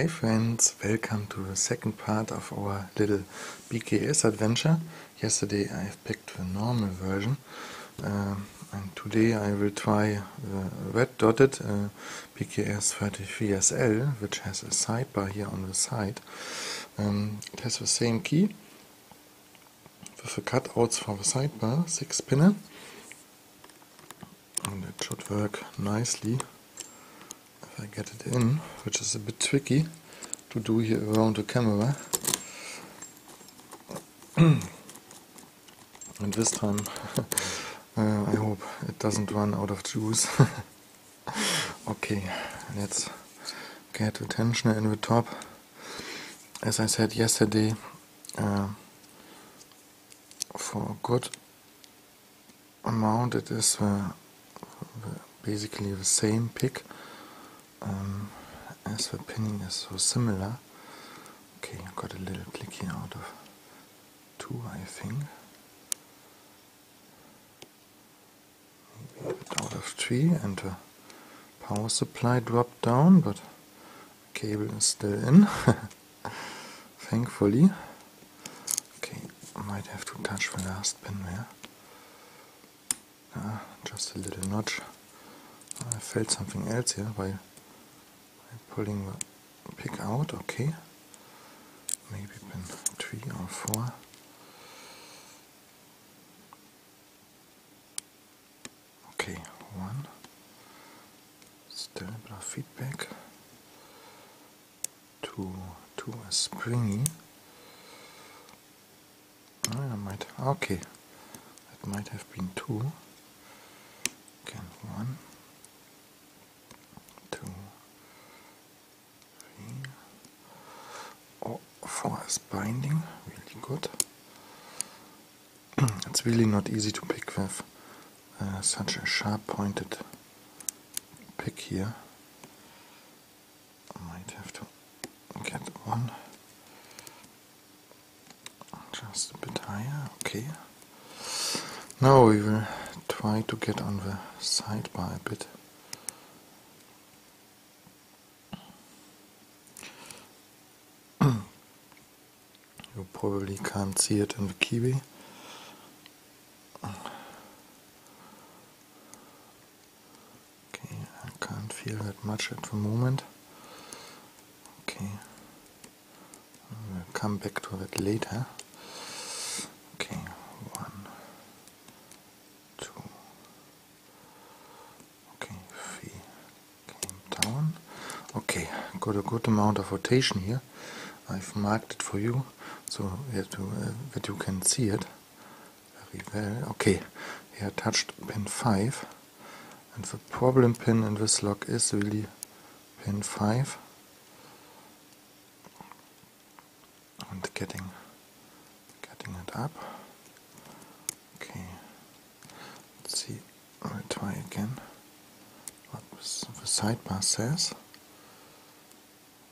Hi friends, welcome to the second part of our little BKS adventure. Yesterday I picked the normal version uh, and today I will try the red dotted uh, BKS 33SL which has a sidebar here on the side. Um, it has the same key with the cutouts for the sidebar, 6 pinner and it should work nicely I get it in, which is a bit tricky to do here around the camera. and this time uh, I hope it doesn't run out of juice. okay, let's get the tensioner in the top. As I said yesterday, uh, for a good amount it is uh, basically the same pick um, as the pinning is so similar okay got a little click here out of two I think. Out of three and the power supply dropped down but cable is still in thankfully. Okay might have to touch the last pin there. Uh, just a little notch. I felt something else here by pulling the pick out, okay. Maybe pin 3 or 4. Okay, 1. Still a bit of feedback. 2, 2 is springy. Ah, I might, okay, it might have been 2. Again, 1. is binding, really good. it's really not easy to pick with uh, such a sharp pointed pick here. I might have to get one just a bit higher, okay. Now we will try to get on the sidebar a bit. You probably can't see it in the keyway. Okay, I can't feel that much at the moment. Okay, we'll come back to that later. Okay, one, two, okay, three, came down. Okay, got a good amount of rotation here. I've marked it for you so you, uh, that you can see it. Very well. Okay, here touched pin 5 and the problem pin in this lock is really pin 5 and getting getting it up. Okay, let's see, I'll try again. What the sidebar says.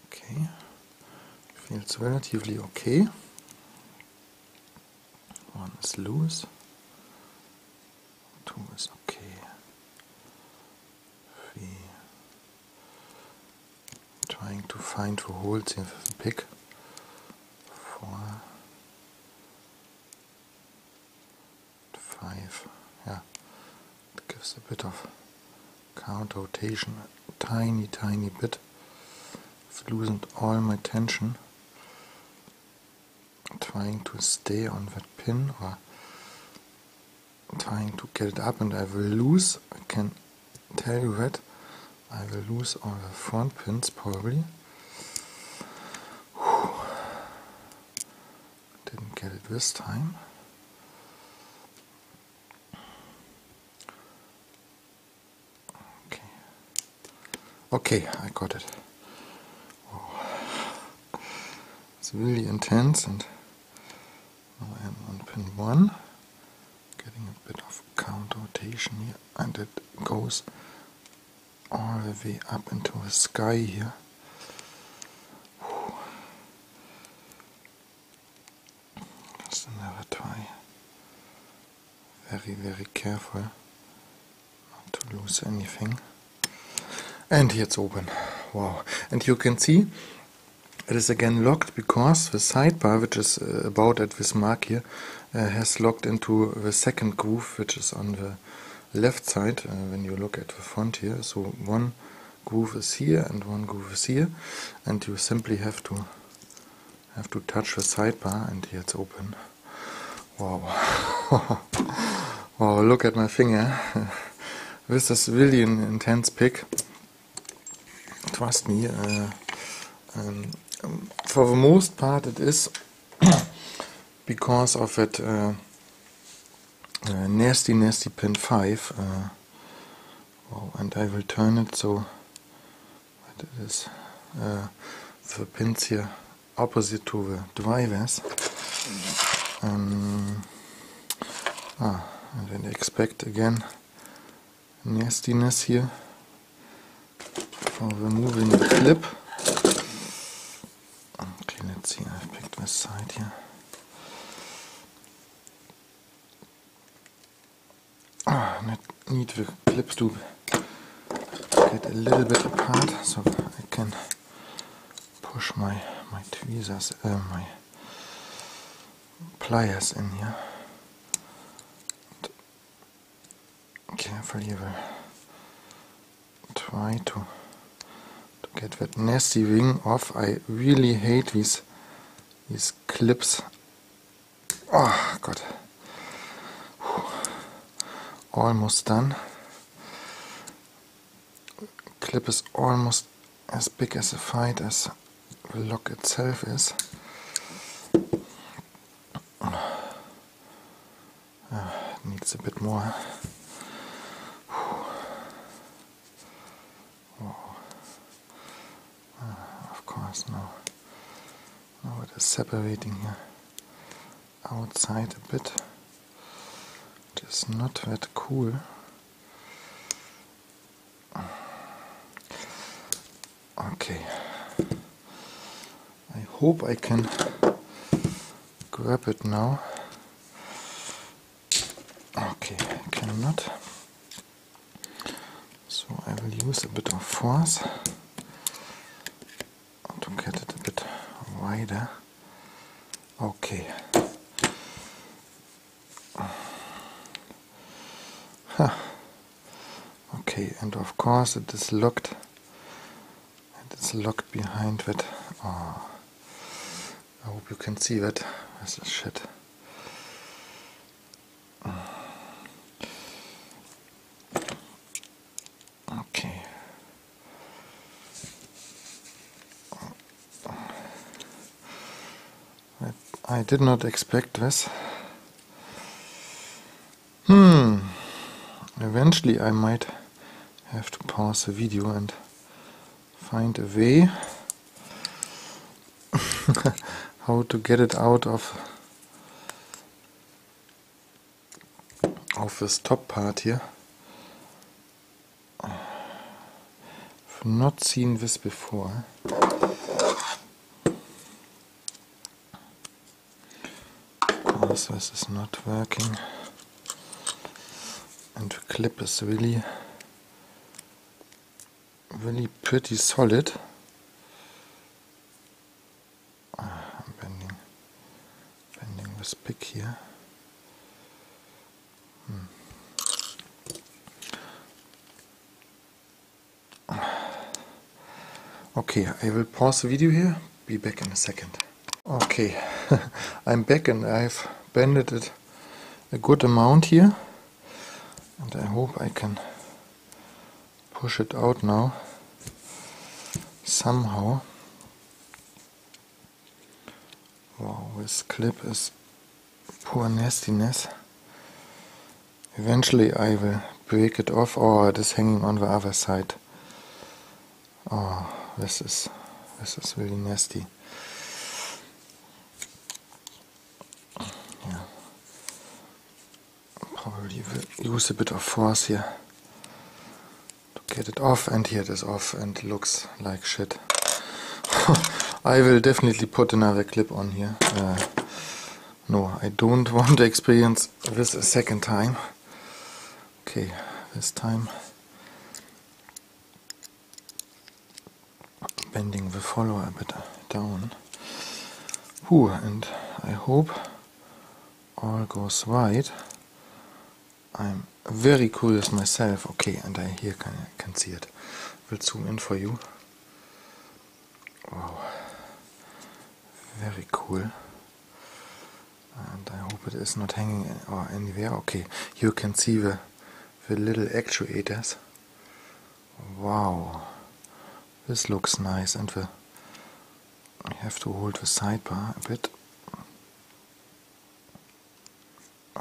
Okay, feels relatively okay is loose, two is okay, three, trying to find the holes in the pick, four, five, yeah, it gives a bit of counter rotation, a tiny, tiny bit. I've loosened all my tension trying to stay on that pin or trying to get it up and I will lose, I can tell you that, I will lose all the front pins probably. Whew. Didn't get it this time. Okay, okay I got it. It's really intense and now I am on pin 1, getting a bit of counter rotation here, and it goes all the way up into the sky here. Just another try. Very, very careful not to lose anything. And here it's open. Wow. And you can see It is again locked because the sidebar, which is uh, about at this mark here, uh, has locked into the second groove, which is on the left side uh, when you look at the front here. So one groove is here and one groove is here, and you simply have to have to touch the sidebar, and here it's open. Wow! wow! Look at my finger. this is really an intense pick. Trust me. Uh, um, for the most part, it is because of that uh, uh, nasty, nasty pin 5. Uh, oh, and I will turn it so that it is uh, the pins here opposite to the drivers. Um, ah, and then expect again nastiness here for removing the clip. This side here. Ah, need the clips to get a little bit apart so I can push my my tweezers, uh, my pliers in here. And carefully will try to to get that nasty ring off. I really hate these these clips. Oh God. Almost done. Clip is almost as big as a fight as the lock itself is. Uh, needs a bit more. Oh. Uh, of course, no. Now it is separating here outside a bit. It is not that cool. Okay. I hope I can grab it now. Okay, I cannot. So I will use a bit of force. Okay. Okay, and of course it is locked. It is locked behind that. Oh. I hope you can see that. This is shit. I did not expect this. Hmm. Eventually I might have to pause the video and find a way how to get it out of of this top part here. I've not seen this before. This is not working and the clip is really really pretty solid ah, I'm bending bending this pick here hmm. Okay, I will pause the video here, be back in a second. Okay, I'm back and I've bended it a good amount here and I hope I can push it out now somehow. Wow, this clip is poor nastiness. Eventually I will break it off. Oh, it is hanging on the other side. Oh, this is this is really nasty. Probably use a bit of force here to get it off and here it is off and looks like shit. I will definitely put another clip on here. Uh, no, I don't want to experience this a second time. Okay, this time bending the follower a bit down. Whew, and I hope all goes right. I'm very curious myself. Okay, and I here can, can see it. Will zoom in for you. Wow, very cool. And I hope it is not hanging or anywhere. Okay, you can see the the little actuators. Wow, this looks nice, and the I have to hold the sidebar a bit.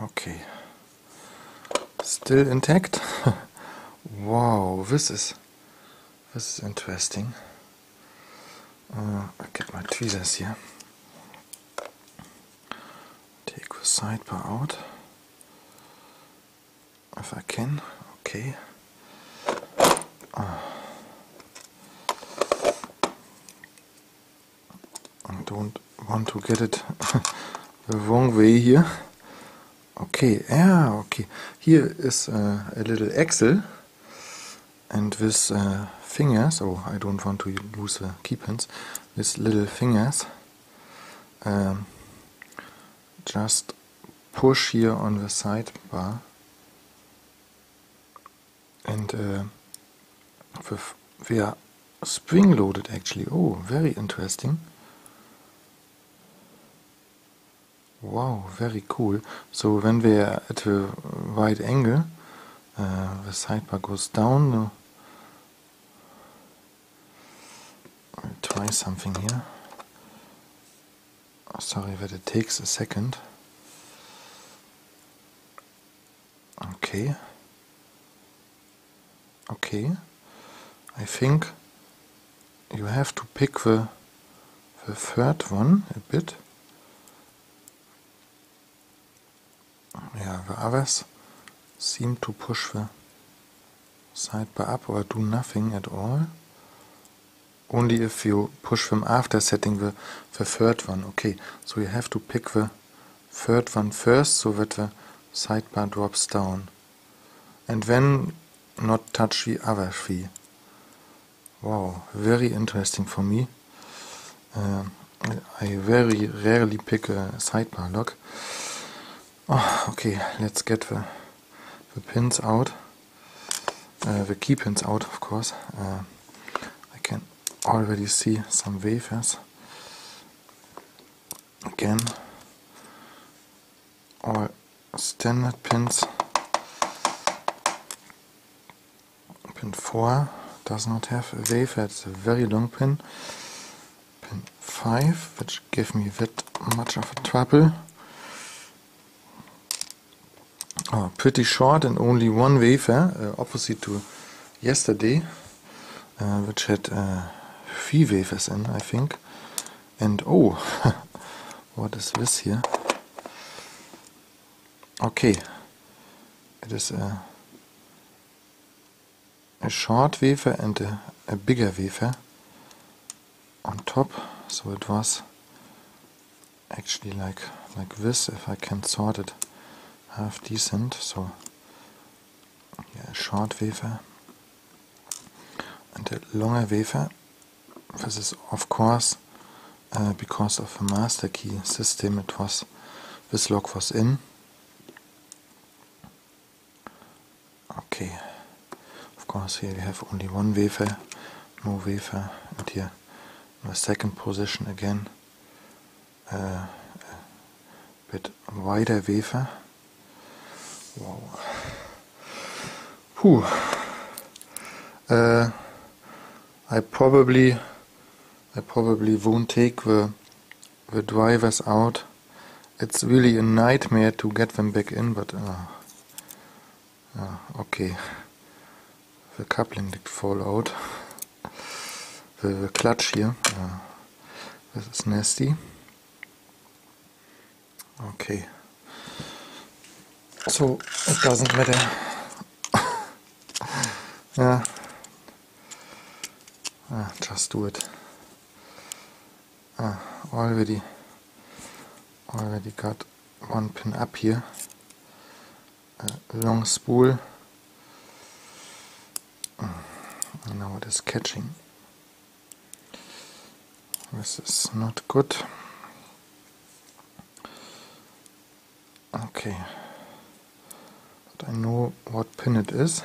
Okay. Still intact? wow, this is this is interesting. Uh, I get my tweezers here. Take the sidebar out. If I can, okay. Uh. I don't want to get it the wrong way here. Okay, yeah, okay. Here is uh, a little axle and with uh, fingers, oh, I don't want to lose the key pins, with little fingers, um, just push here on the sidebar and uh, we are spring loaded actually. Oh, very interesting. Wow, very cool. So when we are at a right angle, uh, the sidebar goes down. I'll try something here. Oh, sorry that it takes a second. Okay. Okay. I think you have to pick the the third one a bit. Yeah, the others seem to push the sidebar up or do nothing at all. Only if you push them after setting the, the third one. Okay, so you have to pick the third one first so that the sidebar drops down. And then not touch the other three. Wow, very interesting for me. Uh, I very rarely pick a sidebar lock. Oh, okay, let's get the, the pins out. Uh, the key pins out, of course. Uh, I can already see some wafers. Again, all standard pins. Pin 4 does not have a wafer, it's a very long pin. Pin 5, which gave me that much of a trouble. Oh, pretty short and only one wafer, uh, opposite to yesterday, uh, which had uh, three wafers in, I think. And oh, what is this here? Okay, it is a, a short wafer and a, a bigger wafer on top, so it was actually like like this if I can sort it half decent. So yeah, short wafer and a longer wafer. This is of course uh, because of the master key system. It was this lock was in. Okay, of course here we have only one wafer, no wafer, and here in the second position again uh, a bit wider wafer. Wow. Whew. Uh, I probably I probably won't take the the drivers out. It's really a nightmare to get them back in, but uh, uh, okay. The coupling did fall out. The, the clutch here. Uh, this is nasty. Okay so it doesn't matter. yeah. Ah, just do it. Ah, already, already got one pin up here. A long spool. Mm, now it is catching. This is not good. Okay. But I know what pin it is.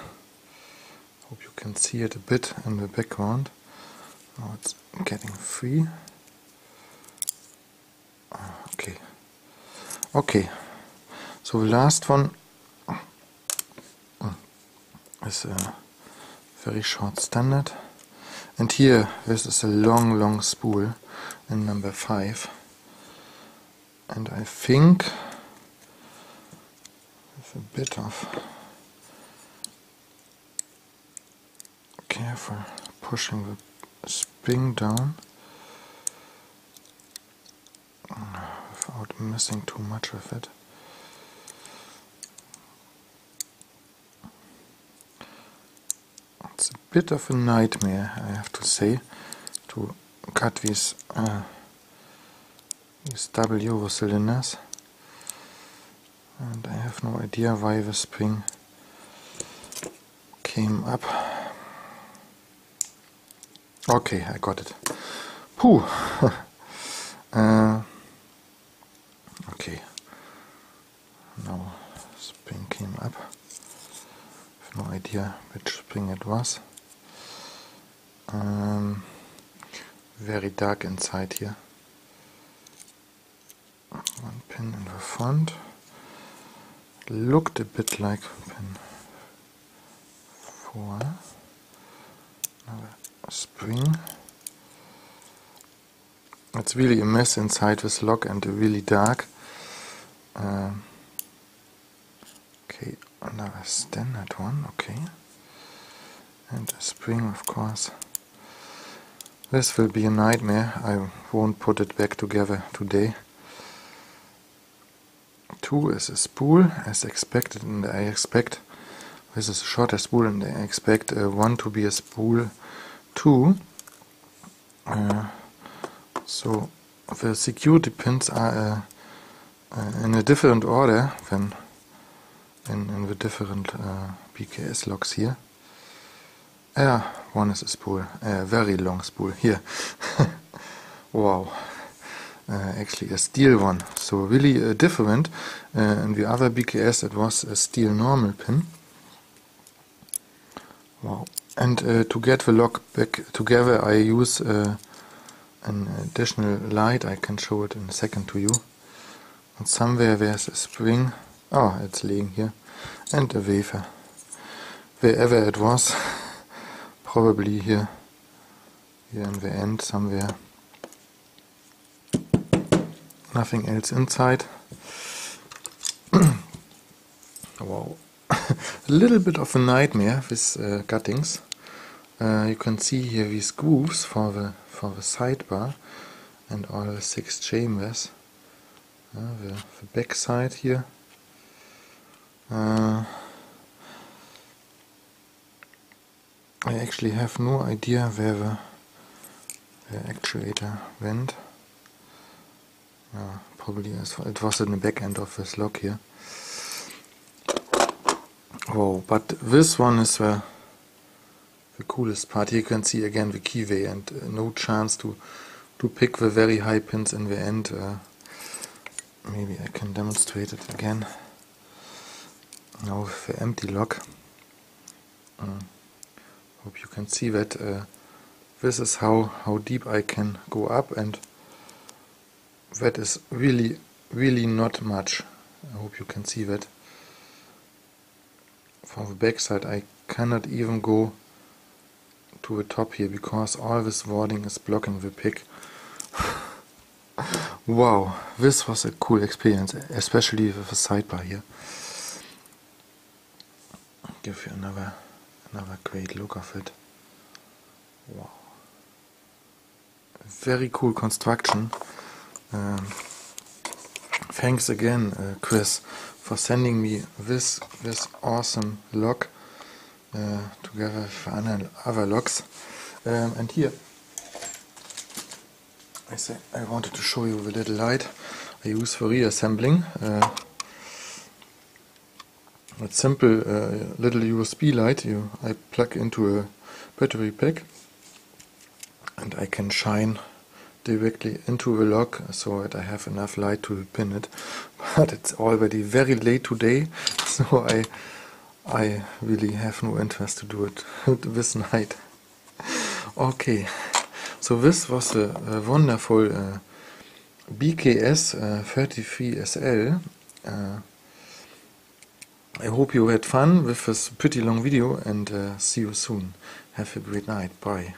Hope you can see it a bit in the background. Now it's getting free. Ah, okay. Okay. So the last one is a very short standard. And here, this is a long, long spool in number 5. And I think a bit of careful pushing the spring down without missing too much of it. It's a bit of a nightmare, I have to say, to cut these uh, these W cylinders. And I have no idea why the spring came up. Okay, I got it. Puh. uh, okay. Now spring came up. I have no idea which spring it was. Um, very dark inside here. One pin in the front. Looked a bit like pin 4. Another spring. It's really a mess inside this lock and really dark. Um, okay, another standard one, okay. And a spring, of course. This will be a nightmare. I won't put it back together today. Two is a spool, as expected, and I expect this is a shorter spool, and I expect uh, one to be a spool two. Uh, so the security pins are uh, uh, in a different order than in, in the different uh, BKS locks here. Yeah, one is a spool, a very long spool here. wow. Uh, actually a steel one, so really uh, different. Uh, in the other BKS it was a steel normal pin. Wow. And uh, to get the lock back together I use uh, an additional light, I can show it in a second to you. And somewhere there's a spring, oh it's laying here, and a wafer. Wherever it was, probably here, here in the end somewhere. Nothing else inside. wow. a little bit of a nightmare with uh, cuttings. Uh, you can see here these grooves for the for the sidebar and all the six chambers. Uh, the, the back side here. Uh, I actually have no idea where the, the actuator went. Probably as well. it was in the back end of this lock here. Oh, but this one is the, the coolest part. Here you can see again the keyway and uh, no chance to to pick the very high pins in the end. Uh, maybe I can demonstrate it again. Now with the empty lock. Uh, hope you can see that uh, this is how, how deep I can go up and that is really really not much. I hope you can see that from the back side I cannot even go to the top here because all this warding is blocking the pick. wow, this was a cool experience, especially with the sidebar here. Give you another another great look of it. Wow. Very cool construction. Um, thanks again, uh, Chris, for sending me this this awesome lock uh, together with other locks. Um, and here, I say I wanted to show you the little light I use for reassembling. Uh, a simple uh, little USB light you I plug into a battery pack and I can shine directly into the lock so that I have enough light to pin it. But it's already very late today, so I I really have no interest to do it this night. Okay, so this was a, a wonderful uh, BKS uh, 33SL. Uh, I hope you had fun with this pretty long video and uh, see you soon. Have a great night. Bye.